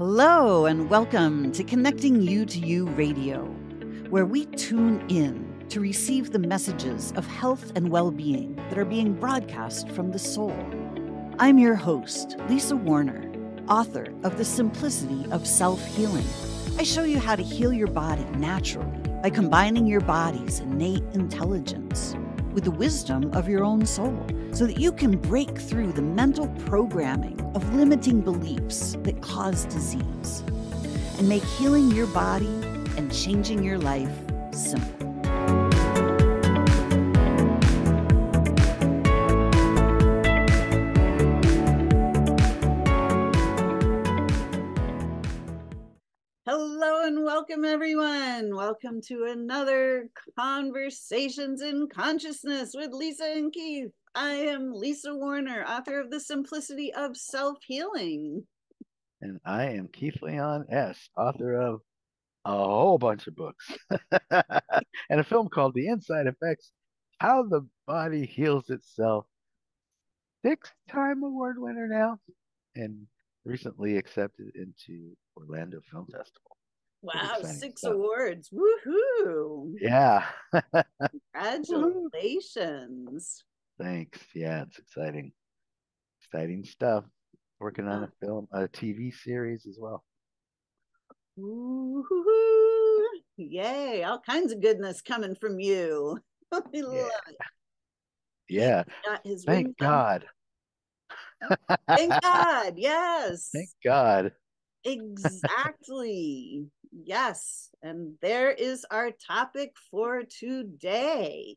Hello, and welcome to Connecting You to You Radio, where we tune in to receive the messages of health and well being that are being broadcast from the soul. I'm your host, Lisa Warner, author of The Simplicity of Self Healing. I show you how to heal your body naturally by combining your body's innate intelligence with the wisdom of your own soul so that you can break through the mental programming of limiting beliefs that cause disease and make healing your body and changing your life simple. Welcome to another Conversations in Consciousness with Lisa and Keith. I am Lisa Warner, author of The Simplicity of Self Healing. And I am Keith Leon S., author of a whole bunch of books and a film called The Inside Effects How the Body Heals Itself. Six time award winner now, and recently accepted into Orlando Film Festival. Wow, six stuff. awards. Woohoo! Yeah. Congratulations. Thanks. Yeah, it's exciting. Exciting stuff. Working on a film, a TV series as well. Ooh, yay. All kinds of goodness coming from you. I yeah. love it. Yeah. Thank God. Thank God. Yes. Thank God. Exactly. Yes. And there is our topic for today.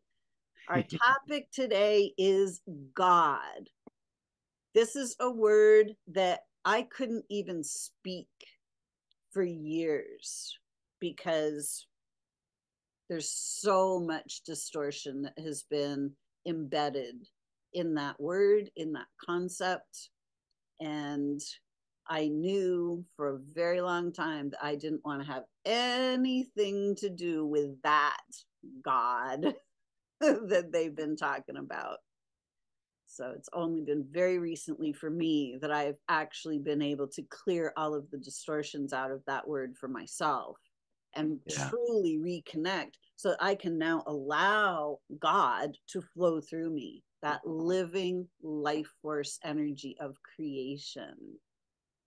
Our topic today is God. This is a word that I couldn't even speak for years because there's so much distortion that has been embedded in that word, in that concept. And I knew for a very long time that I didn't want to have anything to do with that God. that they've been talking about. So it's only been very recently for me that I've actually been able to clear all of the distortions out of that word for myself and yeah. truly reconnect so I can now allow God to flow through me, that mm-hmm. living life force energy of creation.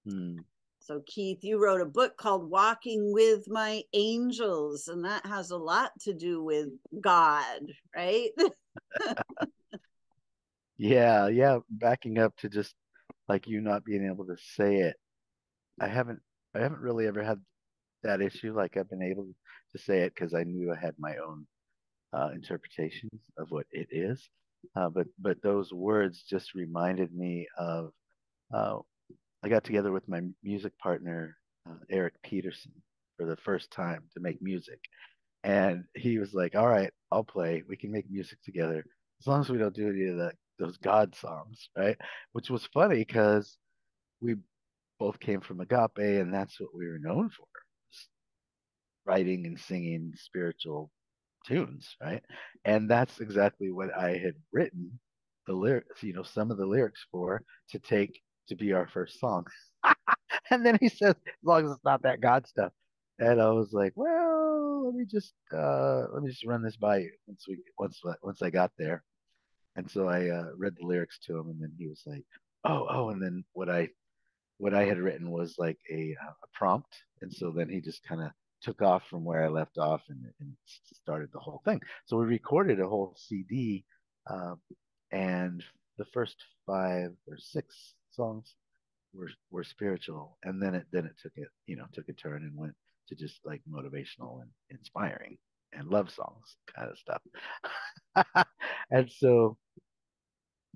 Hmm. So, Keith, you wrote a book called Walking with My Angels, and that has a lot to do with God, right? yeah, yeah. Backing up to just like you not being able to say it, I haven't, I haven't really ever had that issue. Like I've been able to say it because I knew I had my own uh, interpretations of what it is. Uh, but but those words just reminded me of uh, I got together with my music partner, uh, Eric Peterson, for the first time to make music. And he was like, All right, I'll play. We can make music together as long as we don't do any of that, those God songs, right? Which was funny because we both came from agape and that's what we were known for writing and singing spiritual tunes, right? And that's exactly what I had written the lyrics, you know, some of the lyrics for to take to be our first song. and then he says, as long as it's not that God stuff. And I was like, well, let me just uh, let me just run this by you once we once once I got there. And so I uh, read the lyrics to him, and then he was like, oh oh, and then what I what I had written was like a, a prompt, and so then he just kind of took off from where I left off and, and, started the whole thing. So we recorded a whole CD, uh, and the first five or six songs were were spiritual, and then it then it took it you know took a turn and went to just like motivational and inspiring and love songs kind of stuff. and so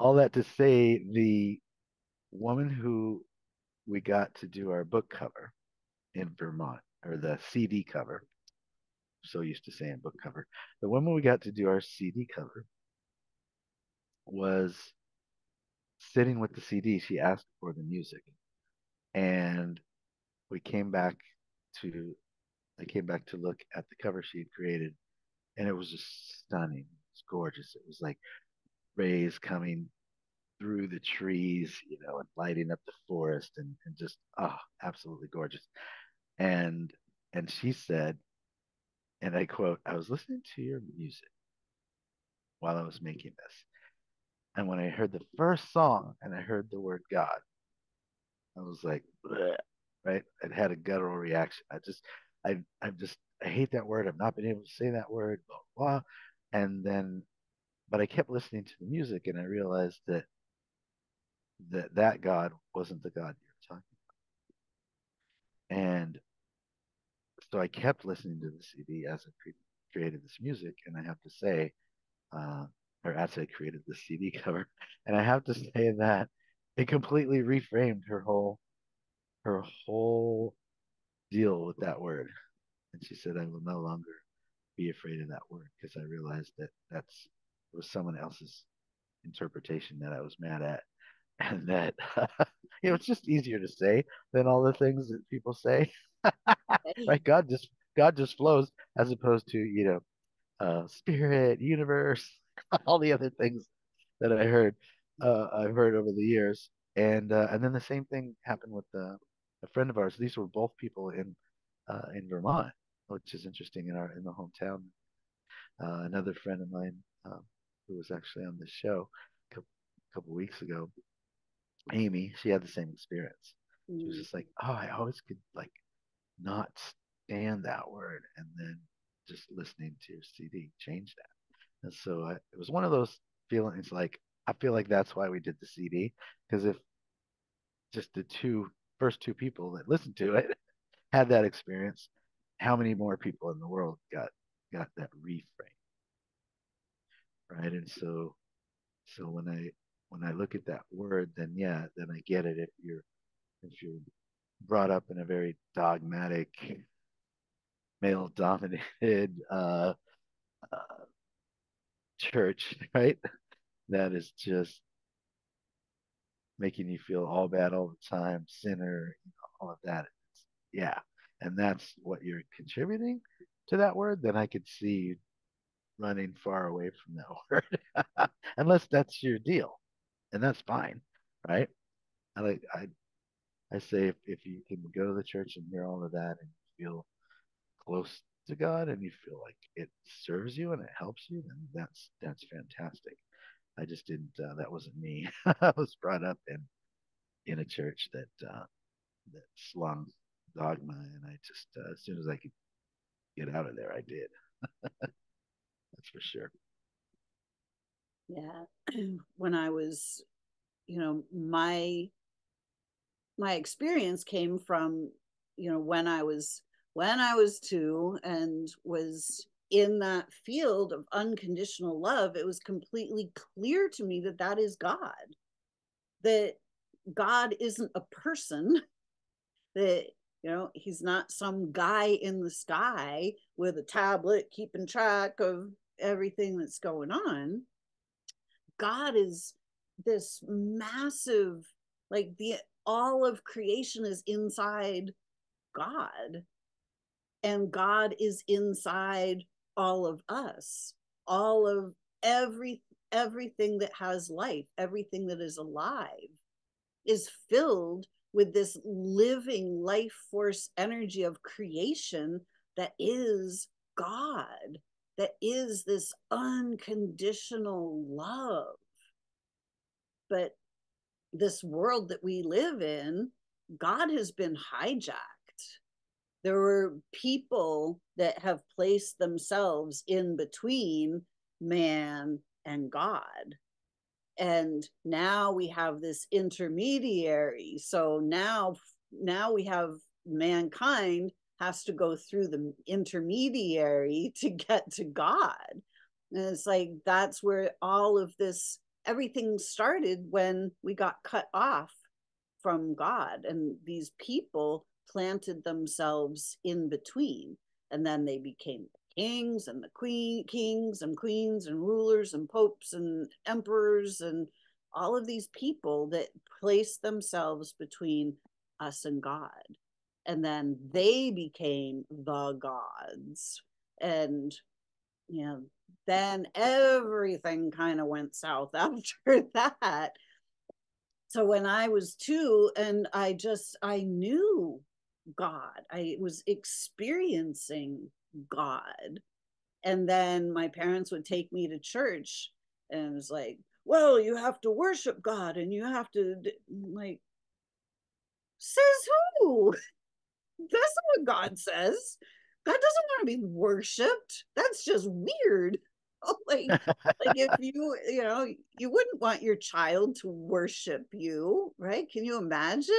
all that to say, the woman who we got to do our book cover in Vermont, or the CD cover. So used to saying book cover. The woman we got to do our CD cover was sitting with the CD, she asked for the music. And we came back to, I came back to look at the cover she had created, and it was just stunning. It's gorgeous. It was like rays coming through the trees, you know, and lighting up the forest and, and just oh, absolutely gorgeous. And and she said, and I quote, I was listening to your music while I was making this. And when I heard the first song and I heard the word God, I was like, Bleh, right? It had a guttural reaction. I just, I, I just, I hate that word. I've not been able to say that word, blah, blah. And then, but I kept listening to the music and I realized that that that God wasn't the God you're talking about. And so I kept listening to the CD as I created this music, and I have to say, uh, or as I created the CD cover, and I have to say that it completely reframed her whole her whole deal with that word. And she said, I will no longer be afraid of that word because I realized that that's it was someone else's interpretation that I was mad at. And that you know it's just easier to say than all the things that people say. right? God just God just flows as opposed to, you know, uh, spirit, universe, all the other things that I heard uh, I've heard over the years. And uh, and then the same thing happened with uh, a friend of ours. These were both people in uh, in Vermont, which is interesting in our in the hometown. Uh, another friend of mine um, who was actually on the show a couple, couple weeks ago, Amy, she had the same experience. She was just like, oh, I always could like not stand that word, and then just listening to your CD changed that. And so I, it was one of those feelings like I feel like that's why we did the CD because if just the two first two people that listened to it had that experience, how many more people in the world got got that reframe? Right. And so so when I when I look at that word, then yeah, then I get it if you're if you're brought up in a very dogmatic male dominated uh, church, right? That is just making you feel all bad all the time, sinner, you know, all of that. It's, yeah. And that's what you're contributing to that word, then I could see you running far away from that word. Unless that's your deal. And that's fine, right? I like I I say if, if you can go to the church and hear all of that and feel close to God and you feel like it serves you and it helps you, then that's that's fantastic. I just didn't. Uh, that wasn't me. I was brought up in in a church that uh, that slung dogma, and I just uh, as soon as I could get out of there, I did. that's for sure. Yeah, when I was, you know, my my experience came from, you know, when I was when I was two and was in that field of unconditional love, it was completely clear to me that that is God. That God isn't a person, that, you know, he's not some guy in the sky with a tablet keeping track of everything that's going on. God is this massive, like the all of creation is inside God and God is inside all of us, all of every everything that has life, everything that is alive is filled with this living life force energy of creation that is God, that is this unconditional love. But this world that we live in, God has been hijacked there were people that have placed themselves in between man and God. And now we have this intermediary. So now now we have mankind has to go through the intermediary to get to God. And it's like that's where all of this everything started when we got cut off from God. And these people planted themselves in between and then they became kings and the queen kings and queens and rulers and popes and emperors and all of these people that placed themselves between us and God. And then they became the gods. And, you know, then everything kind of went south after that. so when I was two, and I just I knew God, I was experiencing God, and then my parents would take me to church, and it was like, well, you have to worship God, and you have to like, says who? That's not what God says. God doesn't want to be worshipped. That's just weird. Oh, like like if you you know you wouldn't want your child to worship you right can you imagine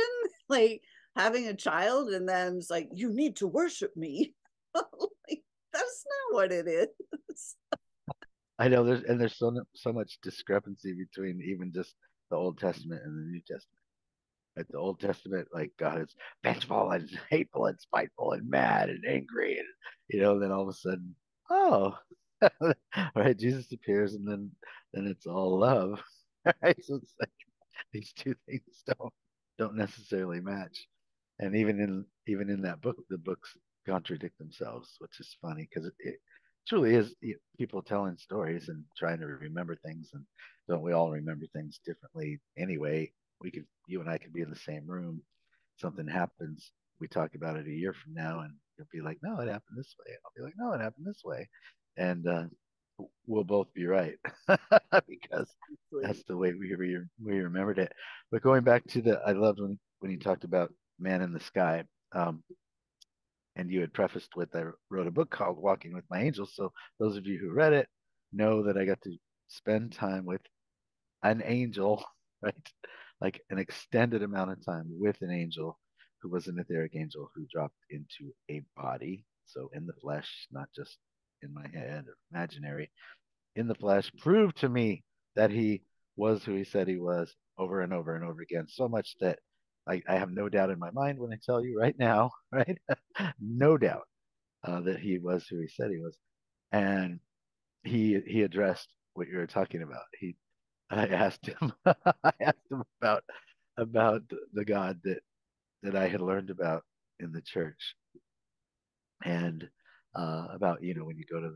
like having a child and then it's like you need to worship me. Oh, like that's not what it is. I know there's and there's so so much discrepancy between even just the old testament and the new testament. At the Old Testament, like God is vengeful and hateful and spiteful and mad and angry, and you know, then all of a sudden, oh, right, Jesus appears, and then then it's all love, right? So it's like these two things don't don't necessarily match, and even in even in that book, the books contradict themselves, which is funny because it, it truly is people telling stories and trying to remember things, and don't we all remember things differently anyway? we could you and I could be in the same room. Something happens, we talk about it a year from now, and you'll be like, "No, it happened this way." I'll be like, "No, it happened this way," and uh, we'll both be right because that's the way we, we we remembered it. But going back to the, I loved when when you talked about man in the sky. Um, and you had prefaced with I wrote a book called Walking with My Angels. So those of you who read it know that I got to spend time with an angel, right? like an extended amount of time with an angel who was an etheric angel who dropped into a body, so in the flesh, not just in my head or imaginary, in the flesh, proved to me that he was who he said he was over and over and over again, so much that I, I have no doubt in my mind when I tell you right now, right? no doubt uh, that he was who he said he was. And he he addressed what you were talking about. He I asked him I asked him about about the God that that I had learned about in the church, and uh, about you know when you go to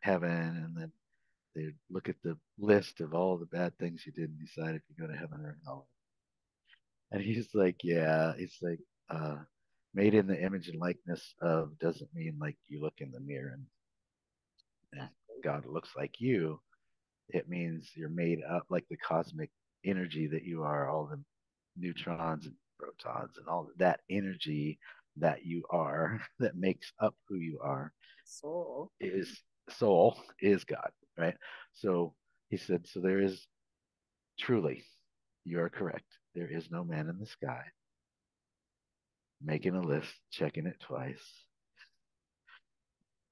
heaven and then they look at the list of all the bad things you did and decide if you go to heaven or hell. And he's like, yeah, it's like uh, made in the image and likeness of doesn't mean like you look in the mirror and, and God looks like you it means you're made up like the cosmic energy that you are, all the neutrons and protons and all that energy that you are that makes up who you are. Soul is soul is God, right? So he said, so there is truly, you are correct. There is no man in the sky. Making a list, checking it twice,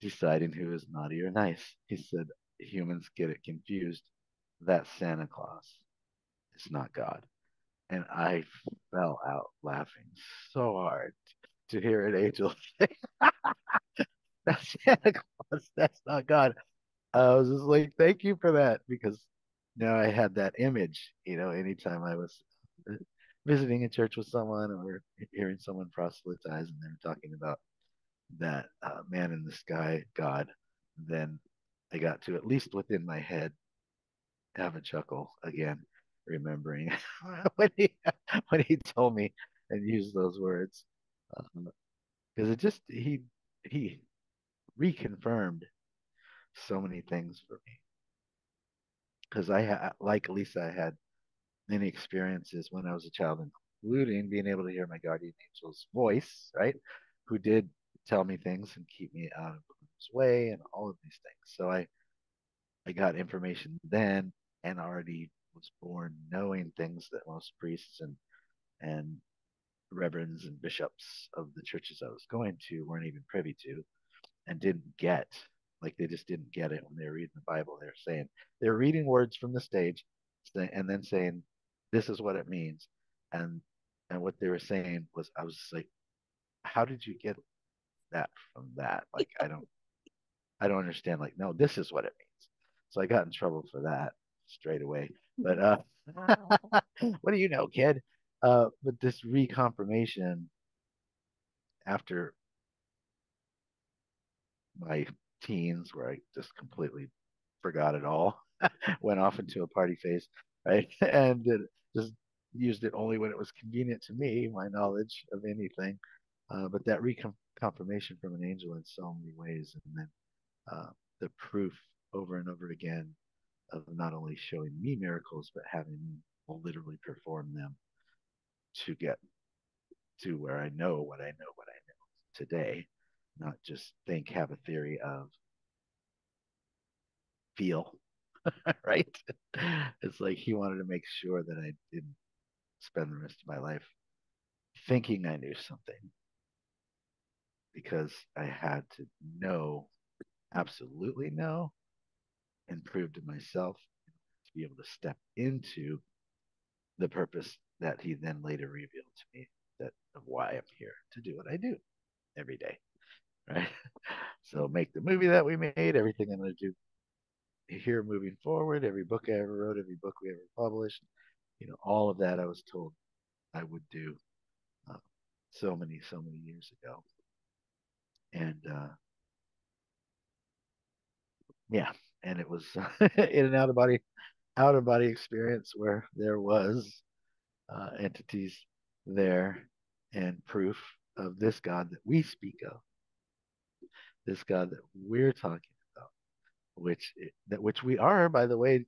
deciding who is naughty or nice. He said, humans get it confused. That's Santa Claus. It's not God. And I fell out laughing so hard to hear an angel say, That's Santa Claus. That's not God. I was just like, Thank you for that because now I had that image, you know, anytime I was visiting a church with someone or hearing someone proselytize and they're talking about that uh, man in the sky, God, then I got to at least within my head have a chuckle again, remembering when he when he told me and used those words, because um, it just he he reconfirmed so many things for me. Because I had, like Lisa, I had many experiences when I was a child, including being able to hear my guardian angel's voice, right? Who did tell me things and keep me out of way and all of these things. So I I got information then and already was born knowing things that most priests and and reverends and bishops of the churches I was going to weren't even privy to and didn't get. Like they just didn't get it when they were reading the Bible. They were saying they were reading words from the stage and then saying, This is what it means. And and what they were saying was I was like, How did you get that from that? Like I don't I don't understand. Like, no, this is what it means. So I got in trouble for that straight away. But uh, what do you know, kid? Uh, but this reconfirmation after my teens, where I just completely forgot it all, went off into a party phase, right? And just used it only when it was convenient to me, my knowledge of anything. Uh, but that reconfirmation from an angel in so many ways, and then uh, the proof over and over again of not only showing me miracles, but having me literally perform them to get to where I know what I know, what I know today, not just think, have a theory of feel, right? It's like he wanted to make sure that I didn't spend the rest of my life thinking I knew something because I had to know, absolutely know, and prove to myself to be able to step into the purpose that he then later revealed to me that of why I'm here to do what I do every day. Right. So make the movie that we made, everything I'm to do here moving forward, every book I ever wrote, every book we ever published, you know, all of that I was told I would do uh, so many, so many years ago. And uh, yeah, and it was in and out of body, out of body experience where there was uh, entities there and proof of this God that we speak of, this God that we're talking which that which we are, by the way,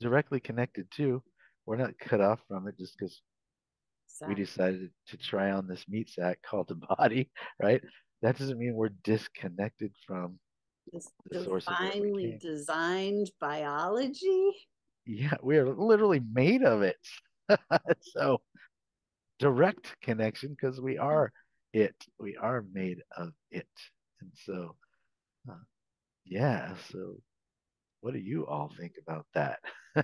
directly connected to. We're not cut off from it just because we decided to try on this meat sack called the body, right? That doesn't mean we're disconnected from this the source divinely designed biology. Yeah, we are literally made of it. so direct connection because we are it. We are made of it. And so, uh, yeah. So, what do you all think about that?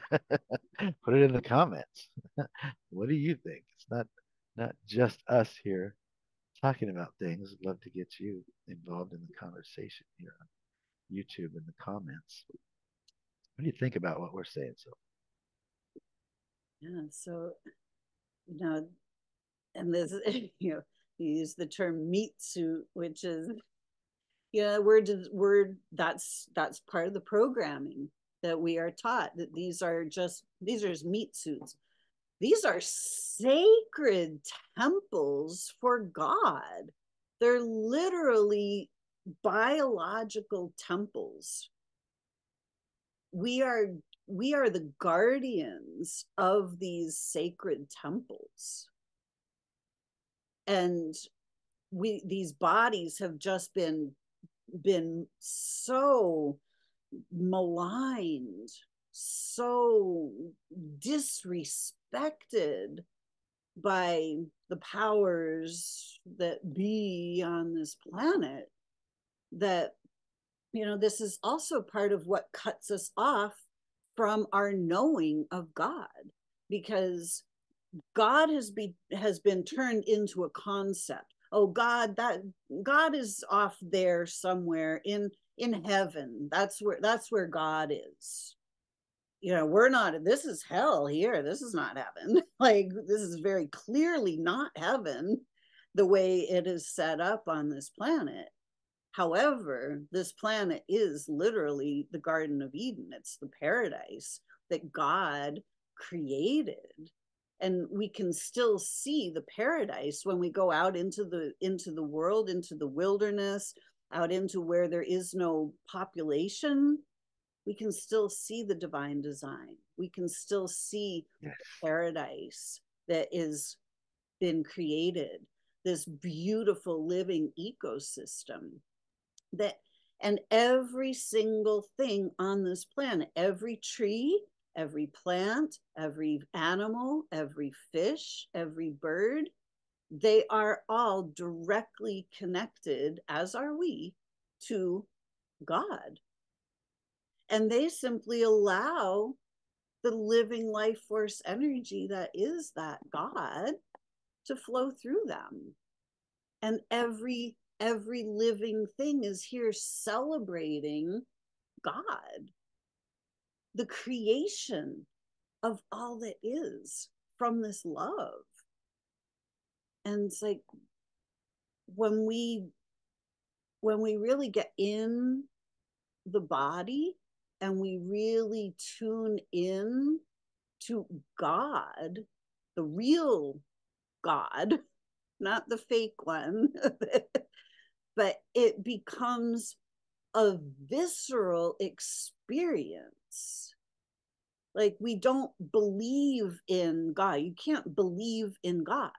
Put it in the comments. what do you think? It's not not just us here talking about things. I'd love to get you involved in the conversation here on YouTube in the comments. What do you think about what we're saying so? Yeah, so you know, and this you know, you use the term meat suit, which is you know, word word that's that's part of the programming that we are taught that these are just these are just meat suits. These are sacred temples for God. They're literally biological temples. We are we are the guardians of these sacred temples. And we these bodies have just been been so maligned, so disrespected by the powers that be on this planet that you know this is also part of what cuts us off from our knowing of god because god has be has been turned into a concept oh god that god is off there somewhere in in heaven. That's where that's where god is. You know we're not this is hell here. This is not heaven. Like this is very clearly not heaven the way it is set up on this planet. However, this planet is literally the Garden of Eden. It's the paradise that God created. And we can still see the paradise when we go out into the into the world, into the wilderness, out into where there is no population. We can still see the divine design. We can still see yes. paradise that is been created, this beautiful living ecosystem that and every single thing on this planet every tree every plant every animal every fish every bird they are all directly connected as are we to god. And they simply allow the living life force energy that is that god to flow through them. And every every living thing is here celebrating God, the creation of all that is from this love. And it's like when we when we really get in the body and we really tune in to God the real God, not the fake one, but it becomes a visceral experience. Like we don't believe in God. You can't believe in God,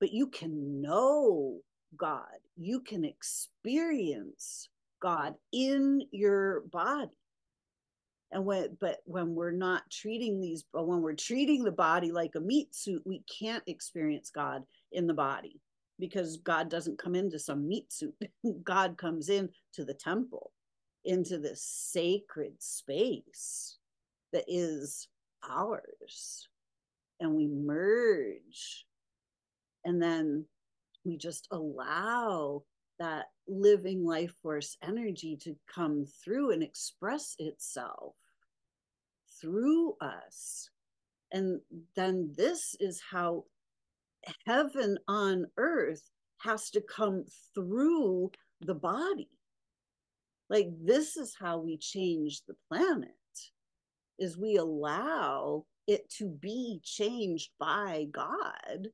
but you can know God. You can experience God in your body. And when, but when we're not treating these, but when we're treating the body like a meat suit, we can't experience God in the body because God doesn't come into some meat suit. God comes in to the temple, into this sacred space that is ours. And we merge. And then we just allow that living life force energy to come through and express itself through us. And then this is how heaven on earth has to come through the body. Like this is how we change the planet is we allow it to be changed by God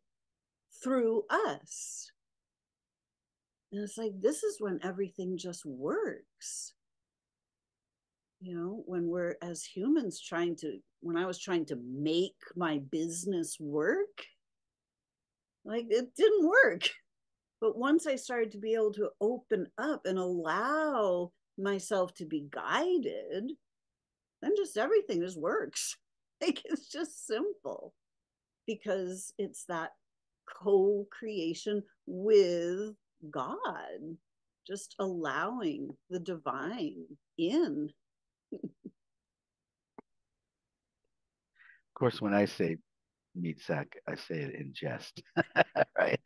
through us. And it's like, this is when everything just works. You know, when we're as humans trying to, when I was trying to make my business work, like it didn't work. But once I started to be able to open up and allow myself to be guided, then just everything just works. Like it's just simple because it's that co creation with God, just allowing the divine in. of course, when I say meat sack, I say it in jest, right?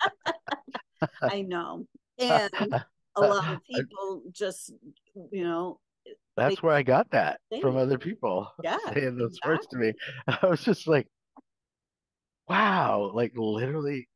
I know. And a lot of people just, you know, that's they, where I got that from other people yeah, saying those exactly. words to me. I was just like, wow, like literally,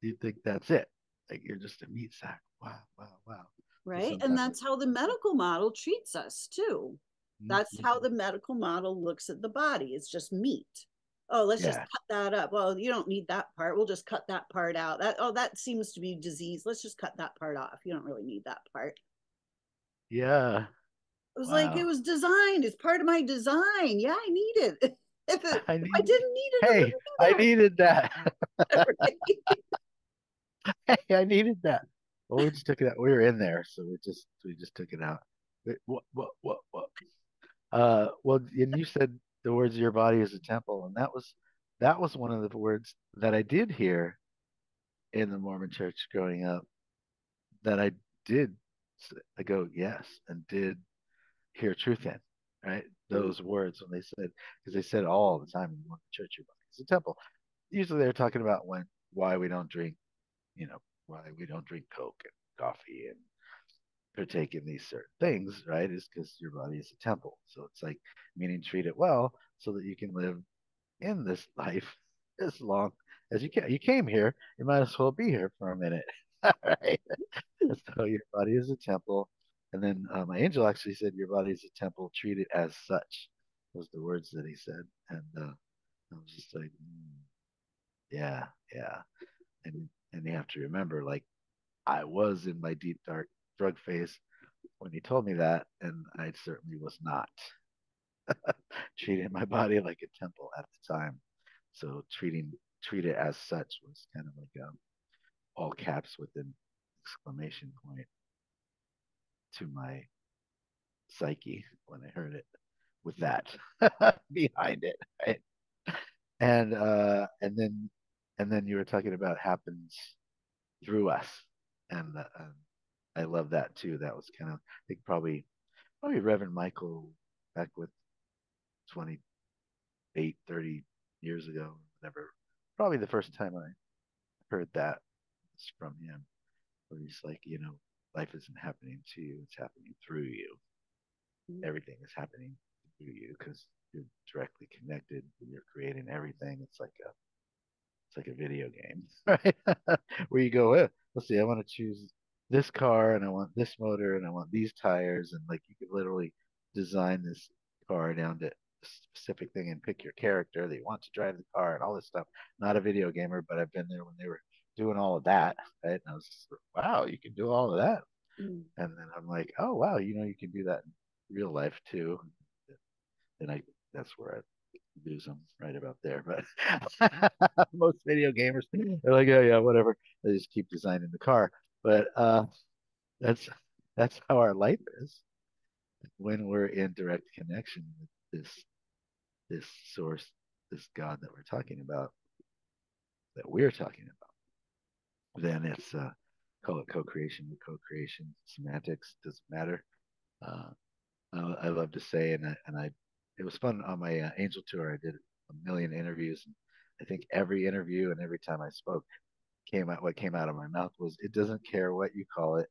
you think that's it? Like you're just a meat sack. Wow, wow, wow. Right. And that's how the medical model treats us too. That's mm-hmm. how the medical model looks at the body. It's just meat. Oh, let's yeah. just cut that up. Well, you don't need that part. We'll just cut that part out. That oh, that seems to be disease. Let's just cut that part off. You don't really need that part. Yeah. It was wow. like it was designed. It's part of my design. Yeah, I need it. if, it, I, need, if I didn't need it, hey, I needed that. hey, I needed that. Well, we just took it out. We were in there, so we just we just took it out. What what what what? Uh, well, and you said the words "your body is a temple," and that was that was one of the words that I did hear in the Mormon Church growing up. That I did. I go yes, and did hear truth in. Right, those words when they said because they said all the time in the Mormon Church, "Your body is a temple." Usually, they're talking about when why we don't drink you know, why we don't drink Coke and coffee and partake in these certain things, right? Is because your body is a temple. So it's like meaning treat it well so that you can live in this life as long as you can. You came here, you might as well be here for a minute. right? so your body is a temple. And then uh, my angel actually said, Your body is a temple, treat it as such, was the words that he said. And uh, I was just like, mm, Yeah, yeah. And and you have to remember, like, I was in my deep, dark drug phase when he told me that, and I certainly was not treating my body like a temple at the time. So treating treat it as such was kind of like um, all caps with an exclamation point to my psyche when I heard it with that behind it, right? And uh, and then and then you were talking about happens through us, and uh, I love that too. That was kind of I think probably probably Reverend Michael Beckwith 28, 30 years ago, whatever. Probably the first time I heard that was from him, where he's like, you know, life isn't happening to you; it's happening through you. Mm-hmm. Everything is happening through you because you're directly connected. You're creating everything. It's like a it's like a video game, right? Where you go, eh, let's see, I want to choose this car and I want this motor and I want these tires and like you could literally design this car down to a specific thing and pick your character that you want to drive the car and all this stuff. Not a video gamer, but I've been there when they were doing all of that. Right? And I was just, wow, you can do all of that. Mm. And then I'm like, oh wow, you know, you can do that in real life too. And I that's where I lose them right about there. But most video gamers, they're like, oh yeah, whatever. They just keep designing the car. But uh, that's that's how our life is when we're in direct connection with this this source, this God that we're talking about, that we're talking about. Then it's uh, call it co-creation, co-creation, semantics doesn't matter. Uh, I, I, love to say, and I, and I, it was fun on my uh, angel tour. I did a million interviews, and I think every interview and every time I spoke, came out what came out of my mouth was, "It doesn't care what you call it,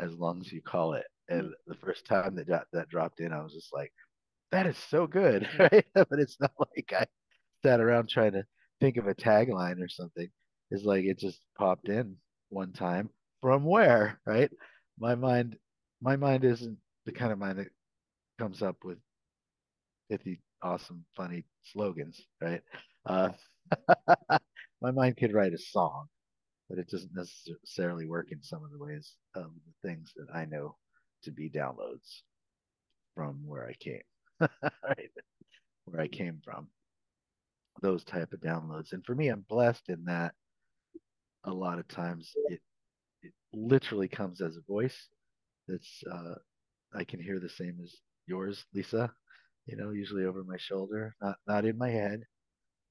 as long as you call it." And mm. the first time that that, that dropped in, I was just like, "That is so good," right? but it's not like I sat around trying to think of a tagline or something. It's like it just popped in one time from where, right? My mind, my mind isn't the kind of mind that comes up with 50 awesome, funny slogans, right? Uh, my mind could write a song, but it doesn't necessarily work in some of the ways of the things that I know to be downloads from where I came, right? Where I came from, those type of downloads. And for me, I'm blessed in that a lot of times it it literally comes as a voice that's uh, I can hear the same as yours, Lisa. You know, usually over my shoulder, not not in my head,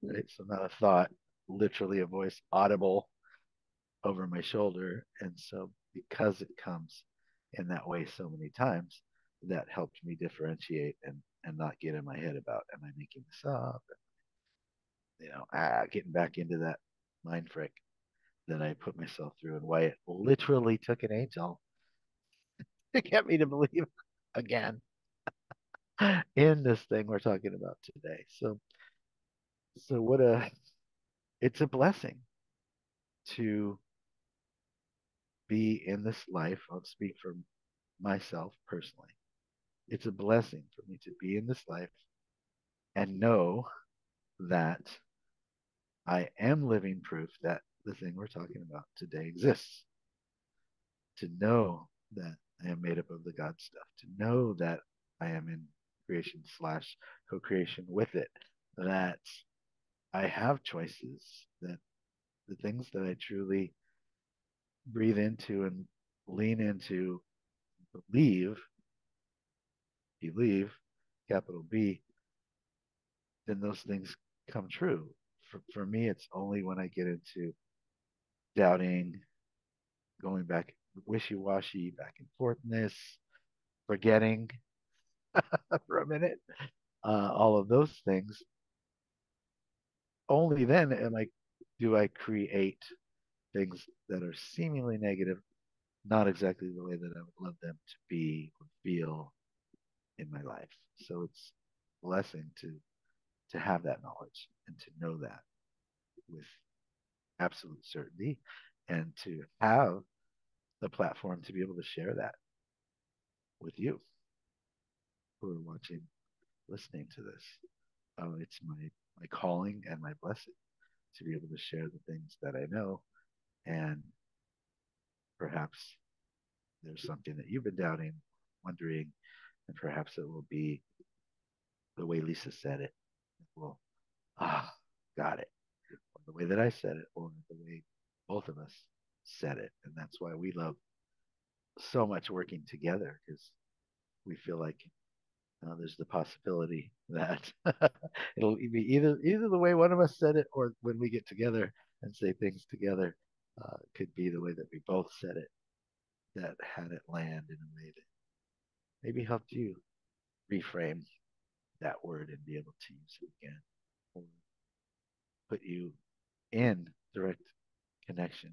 right? So not a thought, literally a voice audible over my shoulder. And so because it comes in that way so many times, that helped me differentiate and and not get in my head about am I making this up? And, you know, ah, getting back into that mind frick that I put myself through and why it literally took an angel to get me to believe again in this thing we're talking about today. So so what a it's a blessing to be in this life. I'll speak for myself personally. It's a blessing for me to be in this life and know that I am living proof that the thing we're talking about today exists. To know that I am made up of the God stuff, to know that I am in creation slash co creation with it, that I have choices, that the things that I truly breathe into and lean into, believe, believe, capital B, then those things come true. For, for me, it's only when I get into doubting, going back wishy washy, back and forthness, forgetting for a minute, uh, all of those things. Only then am I do I create things that are seemingly negative, not exactly the way that I would love them to be or feel in my life. So it's a blessing to to have that knowledge and to know that with absolute certainty and to have the platform to be able to share that with you who are watching, listening to this. Uh, it's my, my calling and my blessing to be able to share the things that I know. And perhaps there's something that you've been doubting, wondering, and perhaps it will be the way Lisa said it. Well, ah, got it Or the way that I said it or the way both of us said it. And that's why we love so much working together because we feel like uh, there's the possibility that it'll be either either the way one of us said it or when we get together and say things together uh, could be the way that we both said it that had it land and made it. Maybe helped you reframe that word and be able to use it again or put you in direct connection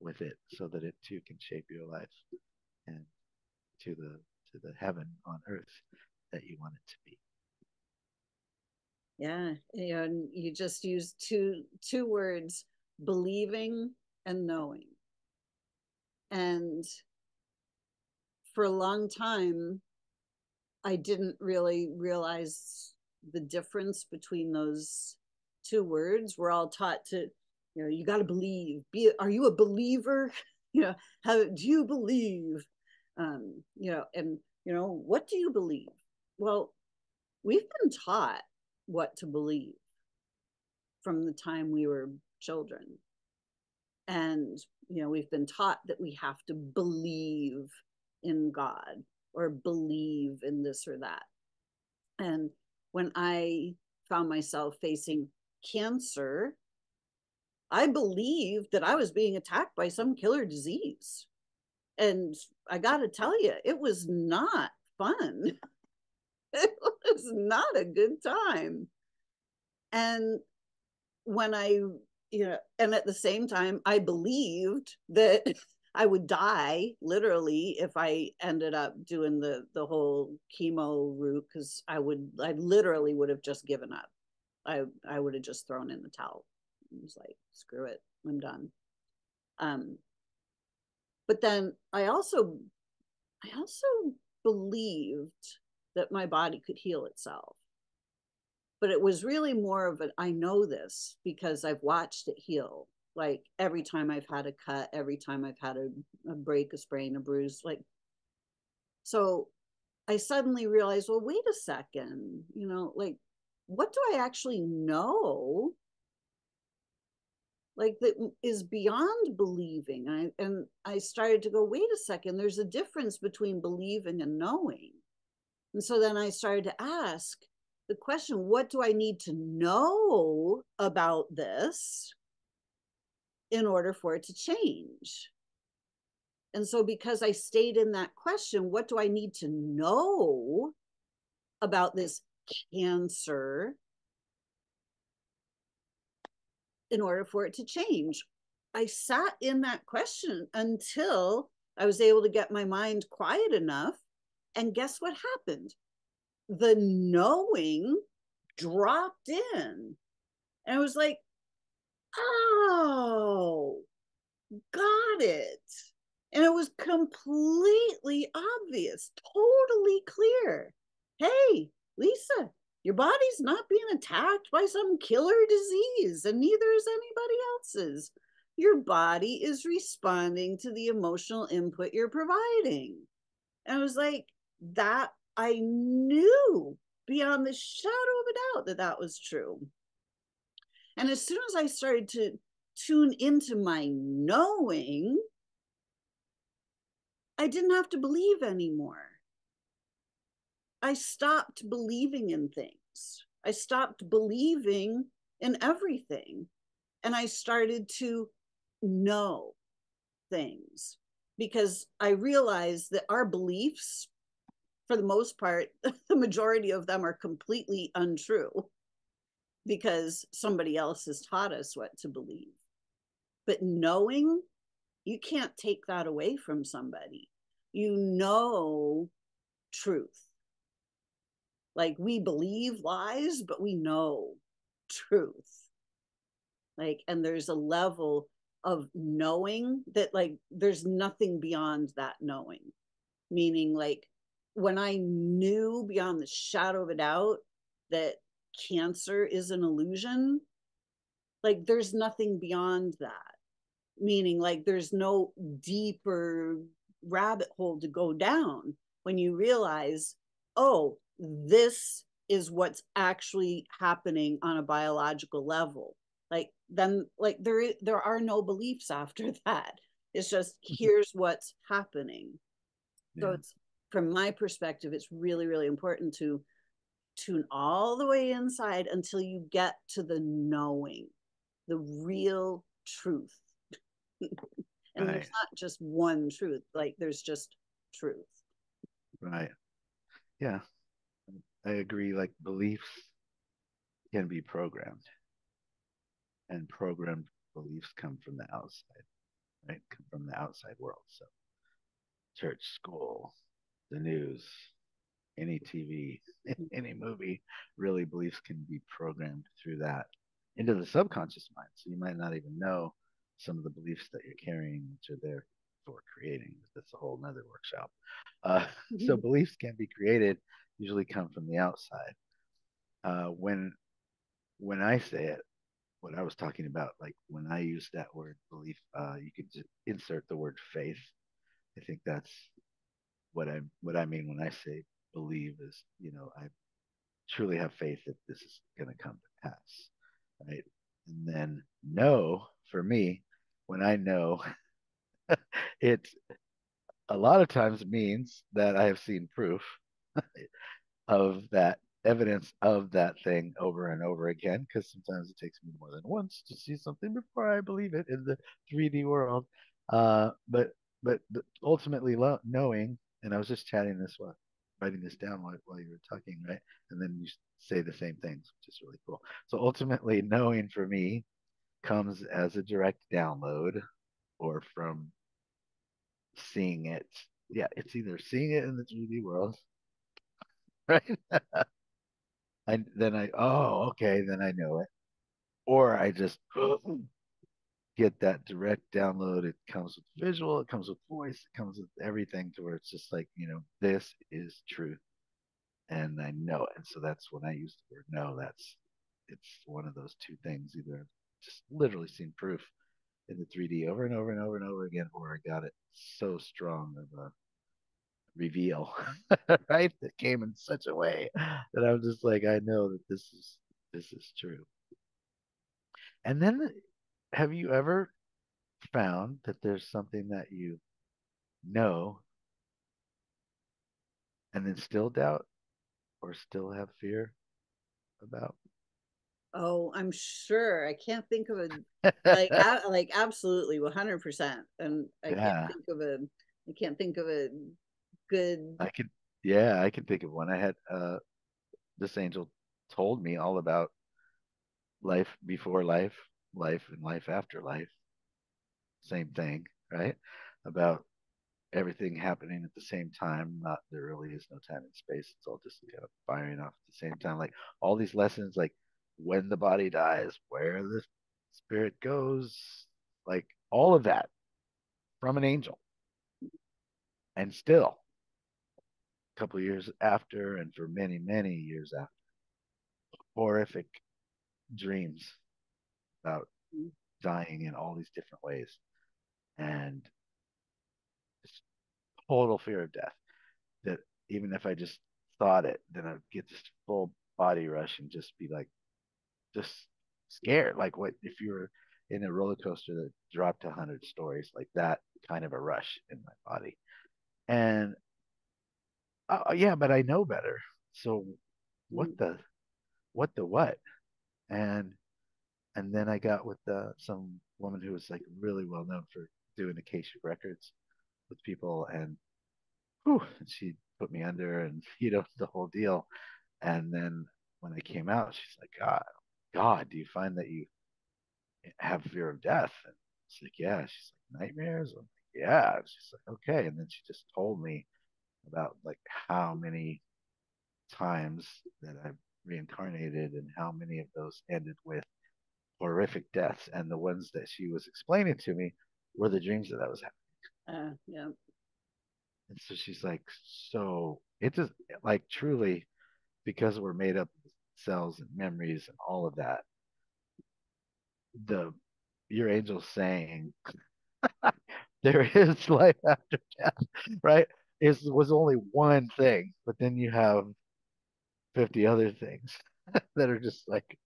with it so that it too can shape your life and to the to the heaven on earth that you want it to be. Yeah and you just use two two words believing and knowing and for a long time I didn't really realize the difference between those two words. We're all taught to, you know, you got to believe. Be, are you a believer? You know, how do you believe? Um, you know, and you know, what do you believe? Well, we've been taught what to believe from the time we were children. And, you know, we've been taught that we have to believe in God or believe in this or that. And when I found myself facing cancer, I believed that I was being attacked by some killer disease. And I got to tell you, it was not fun. it was not a good time. And when I, you know, and at the same time, I believed that I would die literally if I ended up doing the the whole chemo route because I would I literally would have just given up. I I would have just thrown in the towel. It was like screw it, I'm done. Um, but then I also I also believed that my body could heal itself. But it was really more of an I know this because I've watched it heal. Like every time I've had a cut, every time I've had a, a break, a sprain, a bruise, like so I suddenly realized, well, wait a second, you know, like what do I actually know? Like that is beyond believing. I and I started to go, wait a second, there's a difference between believing and knowing. And so then I started to ask the question what do I need to know about this in order for it to change? And so, because I stayed in that question, what do I need to know about this cancer in order for it to change? I sat in that question until I was able to get my mind quiet enough and guess what happened? The knowing dropped in. And I was like, oh, got it. And it was completely obvious, totally clear. Hey, Lisa, your body's not being attacked by some killer disease, and neither is anybody else's. Your body is responding to the emotional input you're providing. And I was like, that I knew beyond the shadow of a doubt that that was true. And as soon as I started to tune into my knowing, I didn't have to believe anymore. I stopped believing in things. I stopped believing in everything. And I started to know things because I realized that our beliefs for the most part, the majority of them are completely untrue because somebody else has taught us what to believe. But knowing, you can't take that away from somebody. You know truth. Like we believe lies, but we know truth. Like, and there's a level of knowing that, like, there's nothing beyond that knowing. Meaning, like, when I knew beyond the shadow of a doubt that cancer is an illusion, like there's nothing beyond that. Meaning, like, there's no deeper rabbit hole to go down when you realize, oh, this is what's actually happening on a biological level. Like, then, like, there, there are no beliefs after that. It's just mm-hmm. here's what's happening. Yeah. So it's from my perspective, it's really, really important to tune all the way inside until you get to the knowing, the real truth. and right. there's not just one truth, like there's just truth. Right. Yeah. I agree. Like beliefs can be programmed, and programmed beliefs come from the outside, right? Come from the outside world. So, church, school, the news, any TV, any movie, really beliefs can be programmed through that into the subconscious mind. So you might not even know some of the beliefs that you're carrying, which are there before creating. That's a whole nother workshop. Uh, so beliefs can be created, usually come from the outside. Uh, when when I say it, what I was talking about, like when I use that word belief, uh, you could insert the word faith. I think that's what I what I mean when I say believe is, you know, I truly have faith that this is going to come to pass, right? And then know for me, when I know, it a lot of times means that I have seen proof of that evidence of that thing over and over again because sometimes it takes me more than once to see something before I believe it in the 3D world. Uh, but but ultimately lo- knowing, and I was just chatting this while writing this down while, while you were talking, right? And then you say the same things, which is really cool. So ultimately, knowing for me comes as a direct download or from seeing it. Yeah, it's either seeing it in the 3D world, right? and then I oh okay then I know it, or I just get that direct download. It comes with visual, it comes with voice, it comes with everything to where it's just like you know this is truth, and I know it. And so that's when I use the word know. That's it's one of those two things. Either just literally seen proof in the 3D over and over and over and over again, or I got it so strong of a reveal, right? That came in such a way that I'm just like, I know that this is this is true. And then have you ever found that there's something that you know and then still doubt or still have fear about? Oh, I'm sure. I can't think of a like a, like absolutely 100%. And I yeah. can't think of a I can't think of a good I could yeah, I can think of one. I had uh this angel told me all about life before life, life and life after life. Same thing, right? About everything happening at the same time. Not there really is no time and space. It's all just kind of firing off at the same time. Like all these lessons, like when the body dies, where the spirit goes, like all of that from an angel. And still, a couple years after, and for many, many years after, horrific dreams about dying in all these different ways and total fear of death that even if I just thought it, then I'd get this full body rush and just be like, just scared. Like what if you were in a roller coaster that dropped to 100 stories, like that kind of a rush in my body. And uh, yeah, but I know better. So what mm. the, what the what? And and then I got with uh, some woman who was like really well known for doing Akashic records with people, and whew, she put me under, and you know the whole deal. And then when I came out, she's like, God, God, do you find that you have fear of death? And it's like, yeah. She's like, nightmares? I'm like, yeah. She's like, okay. And then she just told me about like how many times that I've reincarnated and how many of those ended with horrific deaths. And the ones that she was explaining to me were the dreams that I was having. Uh, yeah. And so she's like, so it just like truly because we're made up of cells and memories and all of that. The your angel saying there is life after death, right? Is was only one thing, but then you have 50 other things that are just like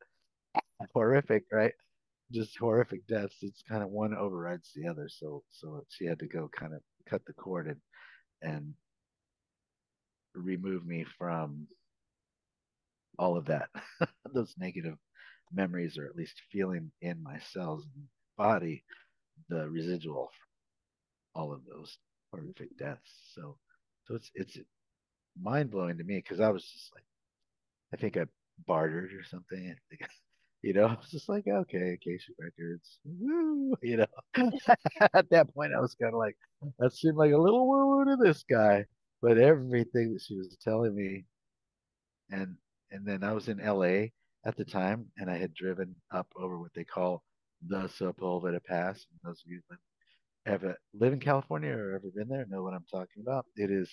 horrific, right? Just horrific deaths. It's kind of one overrides the other. So so she had to go kind of cut the cord and and remove me from all of that, those negative memories, or at least feeling in my cells and body the residual all of those horrific deaths. So, so it's it's mind blowing to me because I was just like, I think I bartered or something. You know, I was just like, okay, Akashic Records, woo, you know. At that point, I was kind of like, that seemed like a little woo woo to this guy, but everything that she was telling me, and and then I was in LA at the time, and I had driven up over what they call the Sepulveda Pass. And those of you, have ever live in California or ever been there know what I'm talking about. It is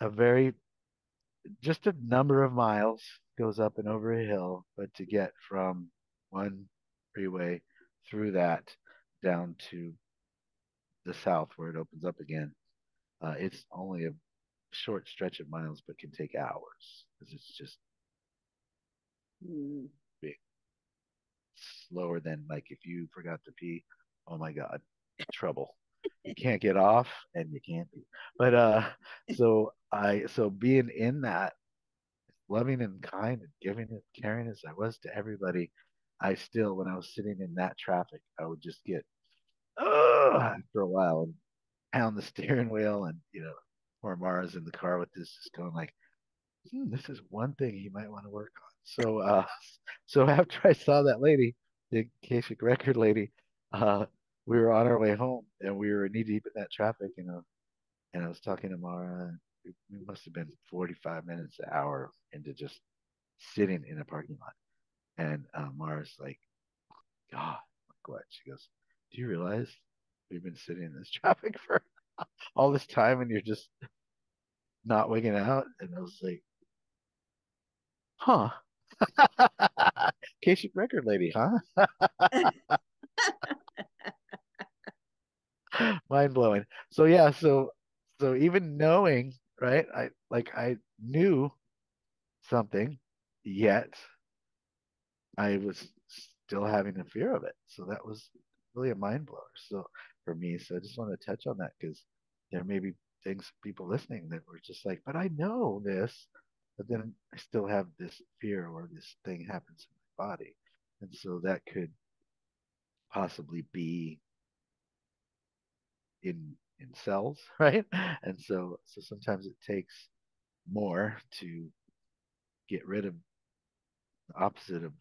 a very just a number of miles goes up and over a hill, but to get from one freeway through that down to the south where it opens up again, uh, it's only a short stretch of miles, but can take hours because it's just Mm. big, slower than like if you forgot to pee. Oh my God, trouble. You can't get off and you can't pee. But uh, so I so being in that loving and kind and giving and caring as I was to everybody, I still when I was sitting in that traffic, I would just get after a while and pound the steering wheel and you know, or Mara's in the car with this just going like, hmm, this is one thing you might want to work on. So uh so after I saw that lady, the Akashic record lady, uh we were on our way home and we were knee deep in that traffic, you know, and I was talking to Mara and we, must have been 45 minutes an hour into just sitting in a parking lot. And uh, Mara's like, God, like what? She goes, Do you realize we've been sitting in this traffic for all this time and you're just not wigging out? And I was like, Huh. Kasich record lady, huh? Mind blowing. So yeah, so so even knowing, right? I like I knew something, yet I was still having a fear of it. So that was really a mind blower. So for me, so I just want to touch on that because there may be things people listening that were just like, but I know this, but then I still have this fear or this thing happens in my body. And so that could possibly be in in cells, right? And so so sometimes it takes more to get rid of the opposite of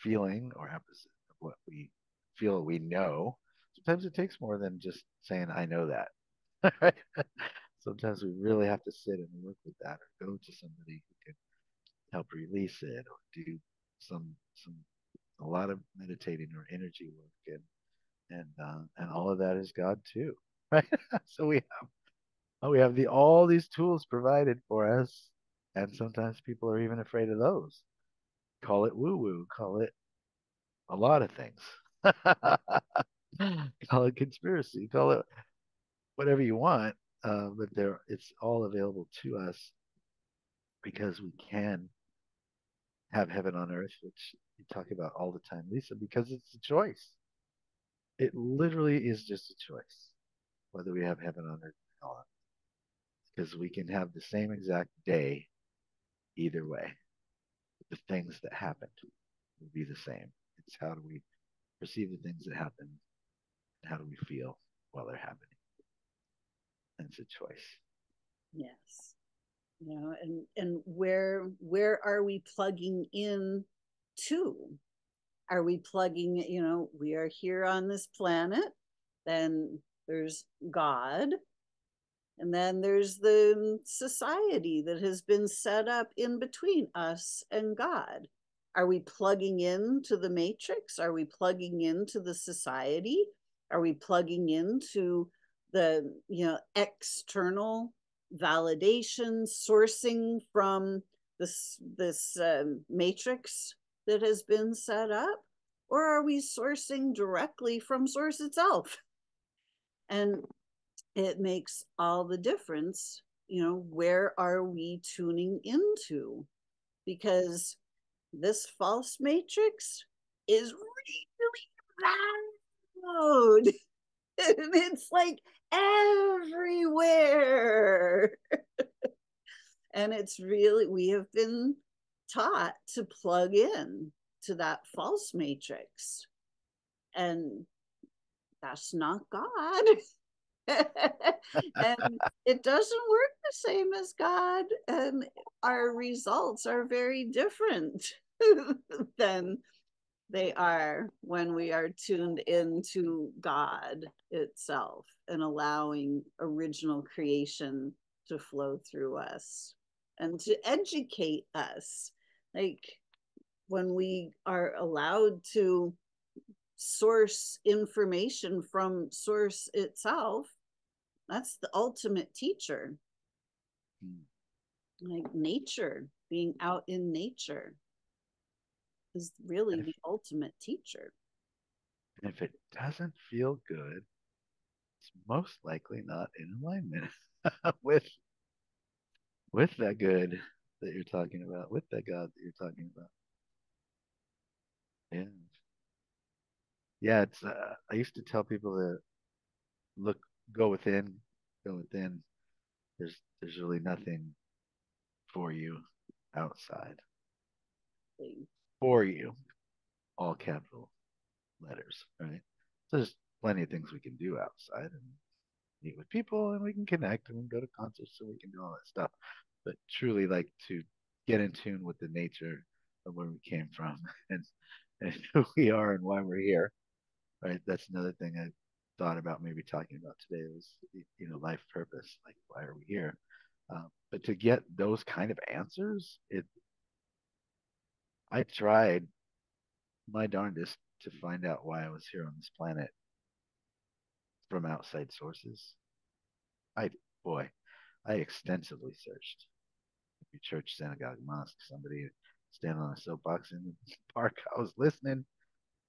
feeling or opposite of what we feel we know. Sometimes it takes more than just saying I know that. right? Sometimes we really have to sit and work with that or go to somebody who can help release it or do some some a lot of meditating or energy work and and uh, and all of that is God too, right? so we have oh, we have the all these tools provided for us, and sometimes people are even afraid of those. Call it woo woo, call it a lot of things. call it conspiracy, call it whatever you want, uh, but there it's all available to us because we can have heaven on earth, which you talk about all the time, Lisa, because it's a choice. It literally is just a choice whether we have heaven on earth or not. Because we can have the same exact day either way. The things that happened will be the same. It's how do we perceive the things that happen and how do we feel while they're happening. And it's a choice. Yes. You know, and and where where are we plugging in to? Are we plugging, you know, we are here on this planet, then there's God, and then there's the society that has been set up in between us and God. Are we plugging into the matrix? Are we plugging into the society? Are we plugging into the you know external validation sourcing from this this um, matrix that has been set up or are we sourcing directly from source itself and it makes all the difference you know where are we tuning into? Because this false matrix is really loud. And it's like everywhere. And it's really we have been taught to plug in to that false matrix. And that's not god and it doesn't work the same as god and our results are very different than they are when we are tuned into God itself and allowing original creation to flow through us and to educate us. Like when we are allowed to source information from source itself that's the ultimate teacher. Mm. like nature being out in nature is really if, the ultimate teacher. And if it doesn't feel good it's most likely not in alignment with with that good that you're talking about with that god that you're talking about. Yeah yeah, it's. Uh, I used to tell people to look, go within, go within. There's, there's really nothing for you outside. For you, all capital letters, right? So there's plenty of things we can do outside and meet with people and we can connect and go to concerts and we can do all that stuff. But truly like to get in tune with the nature of where we came from and, and who we are and why we're here right? That's another thing I thought about maybe talking about today was you know life purpose, like why are we here? Um, but to get those kind of answers, it I tried my darndest to find out why I was here on this planet from outside sources. I boy, I extensively searched church, synagogue, mosque, somebody standing on a soapbox in the park. I was listening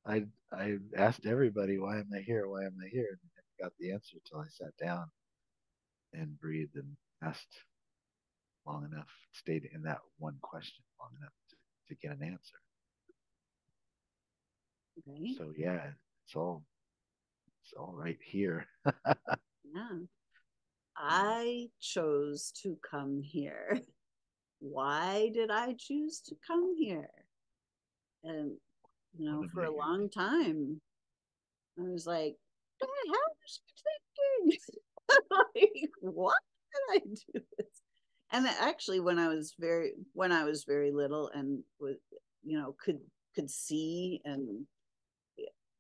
I I asked everybody why am I here? Why am I here? And I got the answer until I sat down and breathed and asked long enough, stayed in that one question long enough to, to get an answer. Okay. So yeah, it's all it's all right here. yeah. I chose to come here. Why did I choose to come here? And you know, mm-hmm. for a long time. I was like, what the hell was I thinking? like, what did I do this? And actually, when I was very, when I was very little and was, you know, could could see and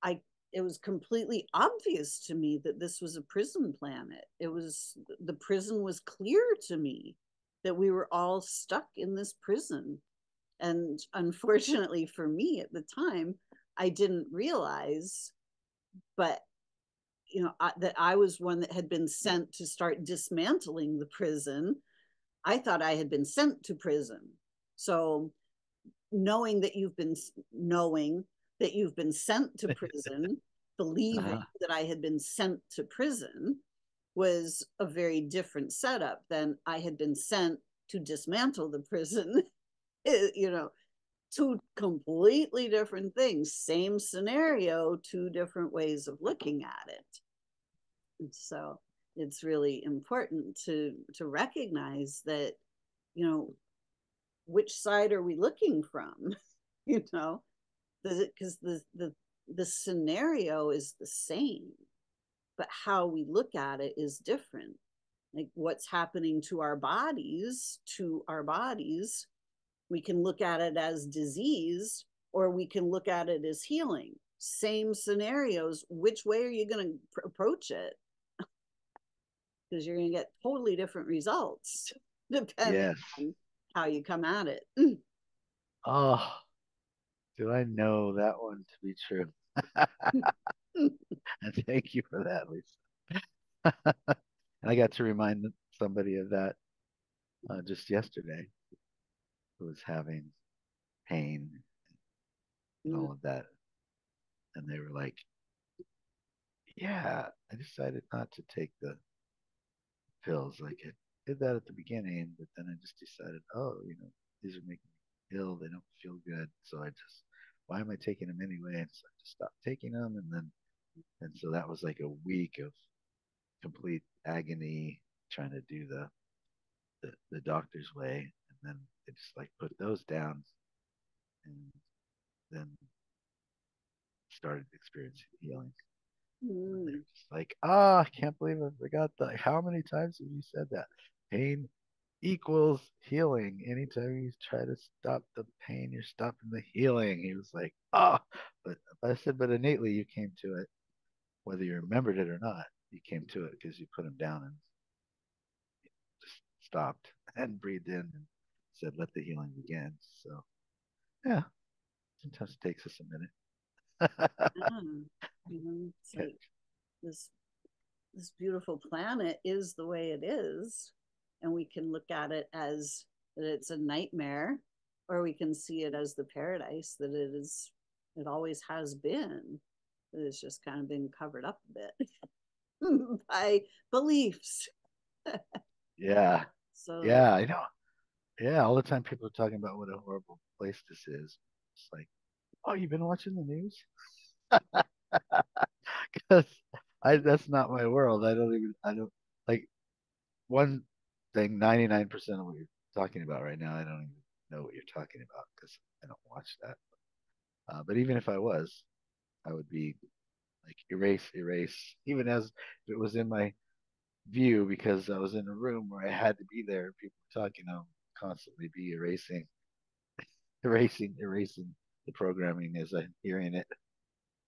I, it was completely obvious to me that this was a prison planet. It was the prison was clear to me that we were all stuck in this prison and unfortunately for me at the time, I didn't realize, but you know, I, that I was one that had been sent to start dismantling the prison. I thought I had been sent to prison. So knowing that you've been knowing that you've been sent to prison, believing uh-huh. that I had been sent to prison was a very different setup than I had been sent to dismantle the prison Eh, you know, two completely different things, same scenario, two different ways of looking at it. And so it's really important to to recognize that, you know, which side are we looking from? you know, because the the the scenario is the same, but how we look at it is different. Like what's happening to our bodies, to our bodies we can look at it as disease or we can look at it as healing. Same scenarios. Which way are you going to pr- approach it? Because you're going to get totally different results depending yes. on how you come at it. oh, do I know that one to be true? thank you for that, Lisa. and I got to remind somebody of that uh, just yesterday was having pain and mm. all of that. And they were like, Yeah, I decided not to take the pills. Like I did that at the beginning, but then I just decided, oh, you know, these are making me ill. They don't feel good. So I just, why am I taking them anyway? And so I just stopped taking them. And then, and so that was like a week of complete agony trying to do the, the, the doctor's way. And then they just like put those down and then started experiencing healing. Mm. They're just like, ah, oh, I can't believe I forgot that. How many times have you said that? Pain equals healing. Anytime you try to stop the pain, you're stopping the healing. He was like, ah, oh. but I said, but innately you came to it, whether you remembered it or not. You came to it because you put him down and just stopped and breathed in and said, let the healing begin. So, yeah, sometimes it takes us a minute. Mm-hmm. Mm-hmm. yeah. You know, it's like this this beautiful planet is the way it is, and we can look at it as that it's a nightmare, or we can see it as the paradise that it is. It always has been. It's just kind of been covered up a bit by beliefs. yeah. So Yeah, I know. Yeah, all the time people are talking about what a horrible place this is. It's like, oh, you've been watching the news? Because I that's not my world. I don't even I don't like one thing. Ninety nine percent of what you're talking about right now, I don't even know what you're talking about because I don't watch that. Uh, but even if I was, I would be like erase, erase, even as if it was in my view because I was in a room where I had to be there. People were talking. I'll constantly be erasing, erasing, erasing the programming as I'm hearing it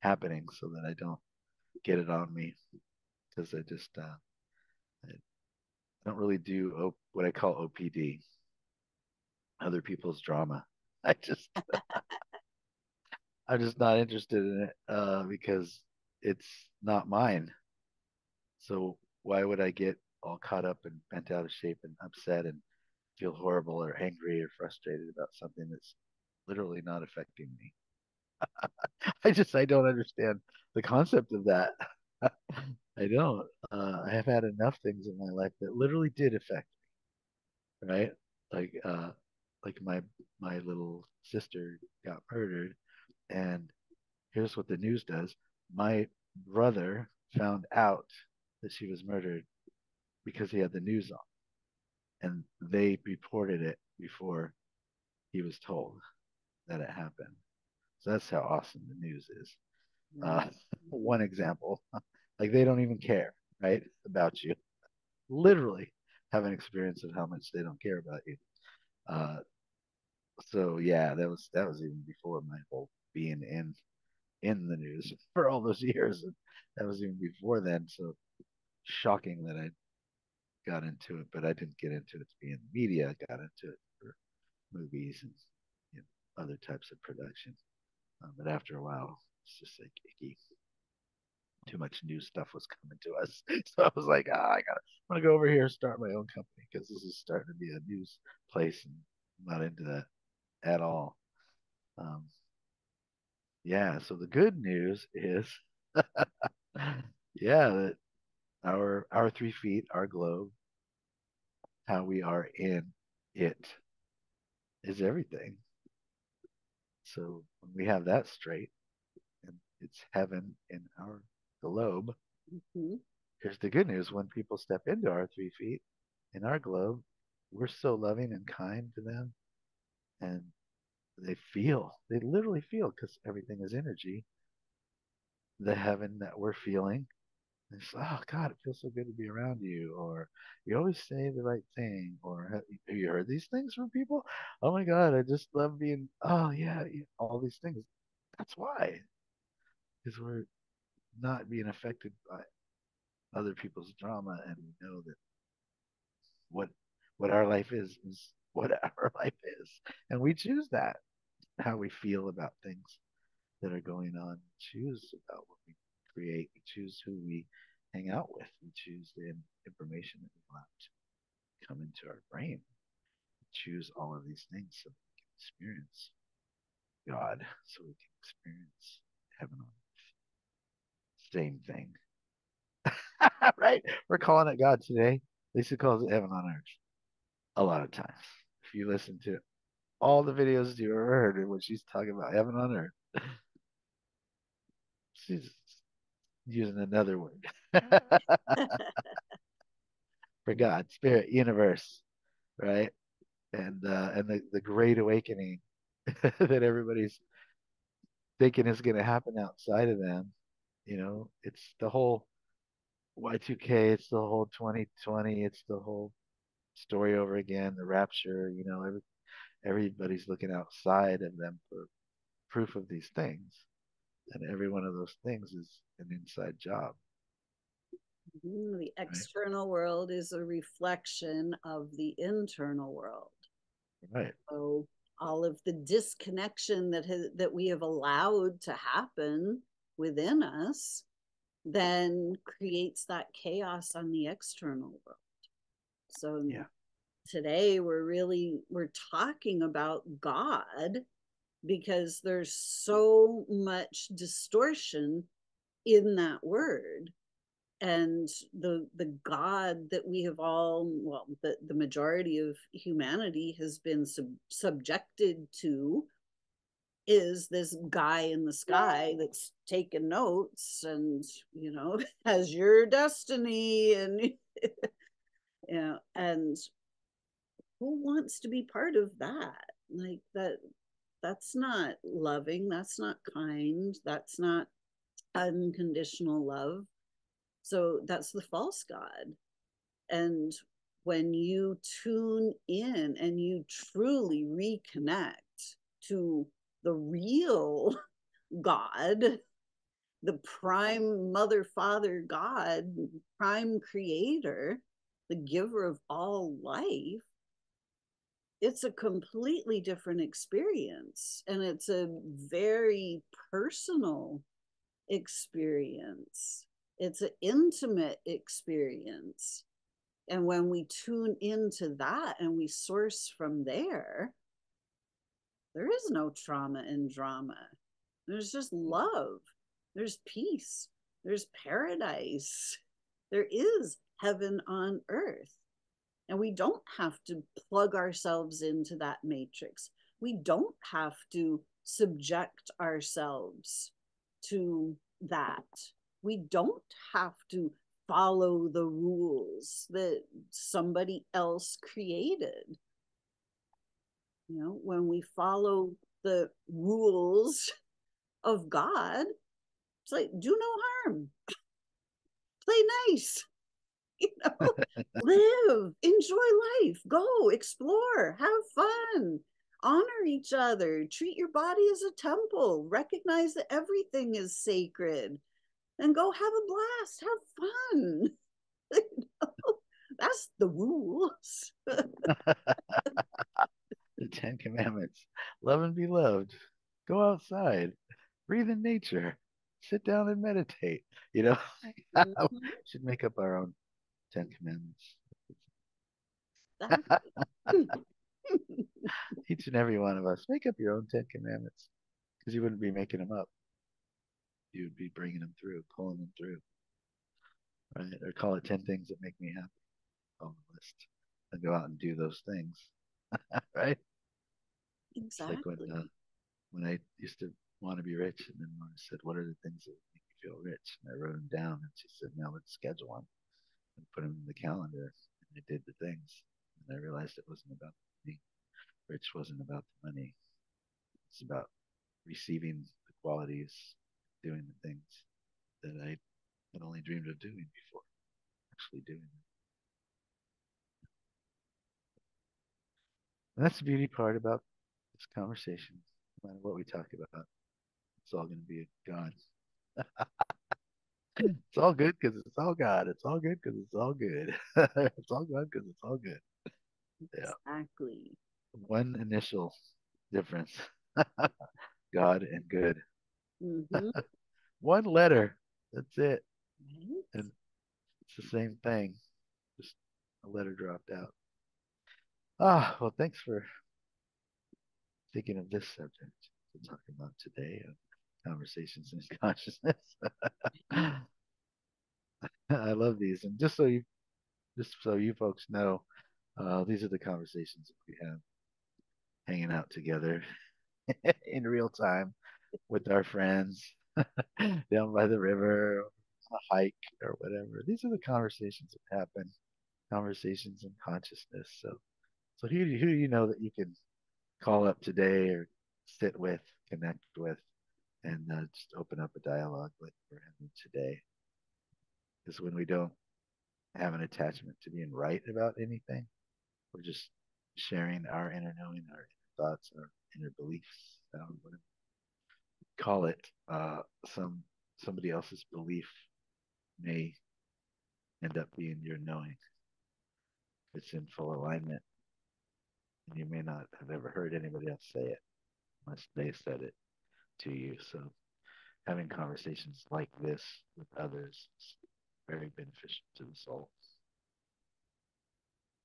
happening, so that I don't get it on me. Because I just uh, I don't really do what I call OPD, other people's drama. I just I'm just not interested in it uh, because it's not mine. So why would I get all caught up and bent out of shape and upset and feel horrible or angry or frustrated about something that's literally not affecting me? I just I don't understand the concept of that. I don't. Uh, I have had enough things in my life that literally did affect me, right? Like uh, like my my little sister got murdered, and here's what the news does: my brother found out that she was murdered because he had the news on, and they reported it before he was told that it happened. So that's how awesome the news is. Uh, one example, like they don't even care, right, about you. Literally have an experience of how much they don't care about you. Uh, so yeah, that was that was even before my whole being in in the news for all those years. And that was even before then. So shocking that I got into it, but I didn't get into it to be in the media. I got into it for movies and you know, other types of production. Um, but after a while, it's just like icky. Too much new stuff was coming to us, so I was like, ah, I gotta, I'm gonna go over here and start my own company because this is starting to be a news place, and I'm not into that at all. Um, yeah. So the good news is, yeah, that our our three feet, our globe, how we are in it is everything. So when we have that straight, and it's heaven in our globe, hmm here's the good news: when people step into our three feet in our globe, we're so loving and kind to them, and they feel, they literally feel, because everything is energy, the heaven that we're feeling. It's oh God, it feels so good to be around you, or you always say the right thing, or have, have you heard these things from people? Oh my God, I just love being. Oh yeah, yeah, all these things. That's why, because we're not being affected by other people's drama, and we know that what what our life is is what our life is, and we choose that how we feel about things that are going on. Choose about what we create. We choose who we hang out with. We choose the information that we to come into our brain. We choose all of these things so we can experience God, so we can experience heaven on earth. Same thing. right? We're calling it God today. Lisa calls it heaven on earth a lot of times. If you listen to all the videos you ever heard of when she's talking about heaven on earth, she's using another word for God, spirit, universe, right? And uh, and the, the great awakening that everybody's thinking is going to happen outside of them. You know, it's the whole Y2K, it's the whole 2020, it's the whole story over again, the rapture. You know, every, everybody's looking outside of them for proof of these things, and every one of those things is an inside job. Mm, The Right. external world is a reflection of the internal world. Right. So all of the disconnection that has that we have allowed to happen within us then creates that chaos on the external world so Yeah. today we're really we're talking about god because there's so much distortion in that word. And the the god that we have all well the, the majority of humanity has been sub- subjected to is this guy in the sky that's taking notes and you know has your destiny and you know and who wants to be part of that? Like that that's not loving that's not kind that's not unconditional love. So that's the false god. And when you tune in and you truly reconnect to the real god the prime mother father god prime creator the giver of all life it's a completely different experience and it's a very personal experience. It's an intimate experience and when we tune into that and we source from there there is no trauma and drama. There's just love. There's peace. There's paradise. There is heaven on earth and we don't have to plug ourselves into that matrix. We don't have to subject ourselves to that. We don't have to follow the rules that somebody else created. You know, when we follow the rules of God, it's like, do no harm, play nice you know, live, enjoy life, go explore, have fun, honor each other, treat your body as a temple, recognize that everything is sacred, and go have a blast, have fun. You know, That's the rules. the Ten Commandments. Love and be loved. Go outside. Breathe in nature. Sit down and meditate. You know, Mhm. should make up our own Ten Commandments. Each and every one of us. Make up your own Ten Commandments. Because you wouldn't be making them up. You would be bringing them through, pulling them through. Right? Or call it 10 things that make me happy on the list. And go out and do those things. right? It's like when exactly. uh, when I used to want to be rich, and then I said, "What are the things that make me feel rich?" And I wrote them down, and she said, "Now let's schedule them and put them in the calendar." And I did the things, and I realized it wasn't about me. Rich wasn't about the money. It's about receiving the qualities, doing the things that I had only dreamed of doing before, actually doing them. And that's the beauty part about this conversation. No matter what we talk about, it's all going to be a God. It's all good because it's all God. It's all good because it's all good. it's all good because it's all good. Yeah. Exactly. One initial difference God and good. Mhm. One letter. That's it. Right? And it's the same thing. Just a letter dropped out. Ah, well, thanks for thinking of this subject to talk about today conversations in consciousness. I love these. And just so you just so you folks know, uh, these are the conversations we have hanging out together in real time with our friends down by the river, on a hike or whatever. These are the conversations that happen, conversations in consciousness. So, so who, who do you know that you can call up today or sit with, connect with, and uh, just open up a dialogue like we're having today? Is when we don't have an attachment to being right about anything. We're just sharing our inner knowing, our inner thoughts, our inner beliefs, uh, whatever call it. Uh, some somebody else's belief may end up being your knowing. It's in full alignment And you may not have ever heard anybody else say it unless they said it to you. So having conversations like this with others is very beneficial to the soul.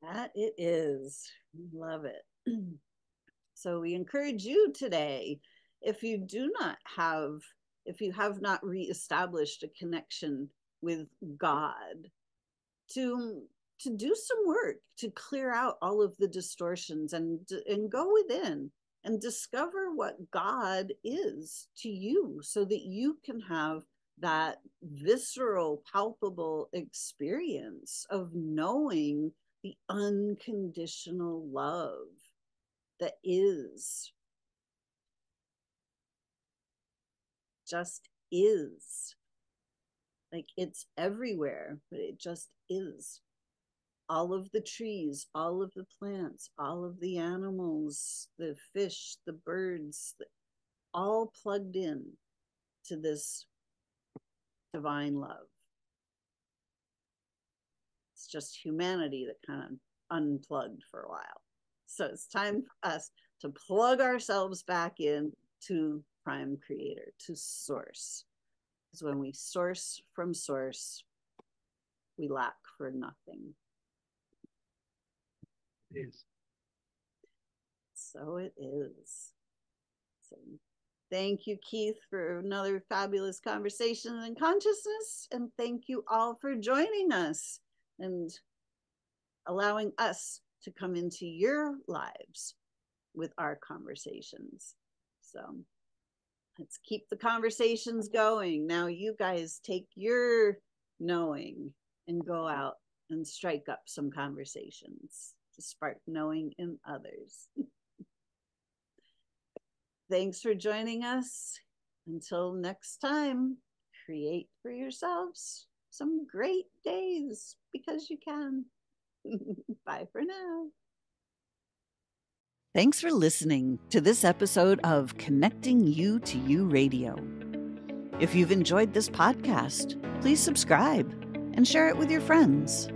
That it is. Love it. so we encourage you today, if you do not have, if you have not reestablished a connection with God, to to do some work to clear out all of the distortions and and go within and discover what God is to you so that you can have that visceral, palpable experience of knowing the unconditional love that is just is. Like it's everywhere, but it just is. All of the trees, all of the plants, all of the animals, the fish, the birds, all plugged in to this divine love. It's just humanity that kind of unplugged for a while. So it's time for us to plug ourselves back in to prime creator, to source. Because when we source from source, we lack for nothing. Is. So it is. So thank you, Keith, for another fabulous conversation and consciousness. And thank you all for joining us and allowing us to come into your lives with our conversations. So let's keep the conversations going. Now, you guys take your knowing and go out and strike up some conversations to spark knowing in others. Thanks for joining us. Until next time, create for yourselves some great days because you can. Bye for now. Thanks for listening to this episode of Connecting You to You Radio. If you've enjoyed this podcast, please subscribe and share it with your friends.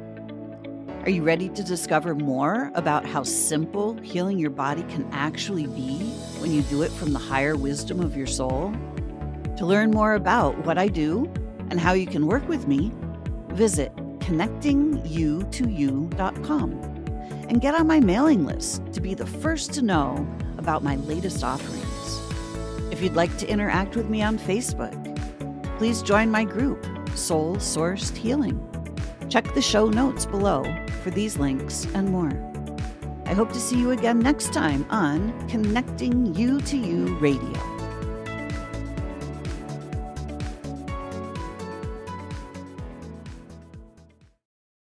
Are you ready to discover more about how simple healing your body can actually be when you do it from the higher wisdom of your soul? To learn more about what I do and how you can work with me, visit connectingyoutoyou.com and get on my mailing list to be the first to know about my latest offerings. If you'd like to interact with me on Facebook, please join my group, Soul Sourced Healing. Check the show notes below for these links and more. I hope to see you again next time on Connecting You to You Radio.